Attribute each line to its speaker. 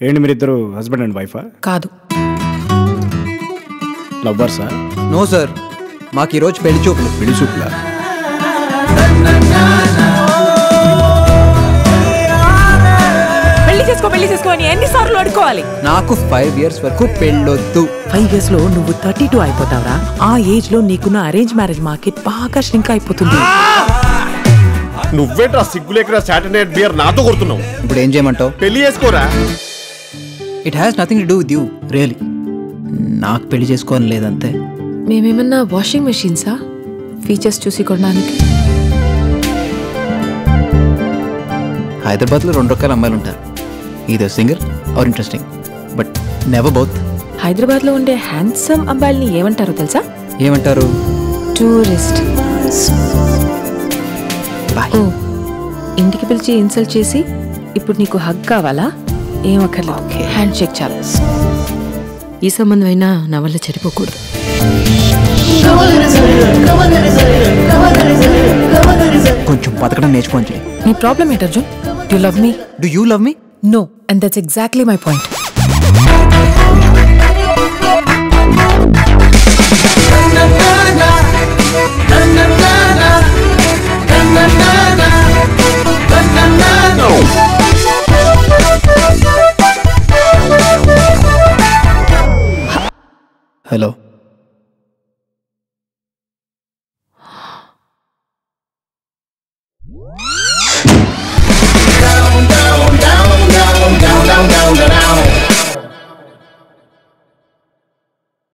Speaker 1: ఏంటి మీరిద్దరు husband and వైఫా?
Speaker 2: కాదు.
Speaker 1: లవ్వర్సా?
Speaker 3: నో సార్ మాకు ఈరోజు పెళ్ళి చూపులు.
Speaker 1: పెళ్ళి చూపులా?
Speaker 2: పెళ్ళి చేసుకో పెళ్ళి చేసుకో అని ఎన్నిసార్లు అడుకోవాలి
Speaker 3: నాకు ఫైవ్ ఇయర్స్ వరకు పెళ్ళొద్దు.
Speaker 2: ఫైవ్ ఇయర్స్లో నువ్వు థర్టీ టూ అయిపోతావురా. ఆ ఏజ్లో నీకున్న అరేంజ్ మ్యారేజ్ మార్కెట్ బాగా ష్రింక్ అయిపోతుంది.
Speaker 4: నువ్వేట్రా సిగ్గులేకరా సాటర్డే బియర్ నాతో కొడుతున్నావు?
Speaker 3: ఇప్పుడు ఏం చేయమంటావు?
Speaker 4: పెళ్ళి చేసుకోరా?
Speaker 3: It has nothing to do with you really నాకు పెళ్ళి చేసుకోవాలని లేదంతే.
Speaker 5: మేమేమన్నా వాషింగ్ మెషిన్సా ఫీచర్స్ చూసి కొనడానికి.
Speaker 3: హైదరాబాద్లో రెండు రకాల అమ్మాయిలు ఉంటారు. ఇది singer or interesting but never both
Speaker 5: హైదరాబాద్లో ఉండే హ్యాండ్సమ్ అబ్బాయిల్ని ఏమంటారో తెలుసా?
Speaker 3: ఏమంటారు?
Speaker 5: టూరిస్ట్ ఇంటికి పిలిచి ఇన్సల్ట్ చేసి ఇప్పుడు నీకు హగ్ కావాలా? ఏం అక్కర్లేదు. హ్యాండ్ షేక్ చాలు. ఈ సంబంధం అయినా నా వల్ల చెడిపోకూడదు.
Speaker 3: కొంచెం బతకడం నేర్చుకోండి.
Speaker 2: నీ ప్రాబ్లం ఏంటి Arjun? You love me
Speaker 3: do you love me
Speaker 2: no and that's exactly my point
Speaker 3: hello What?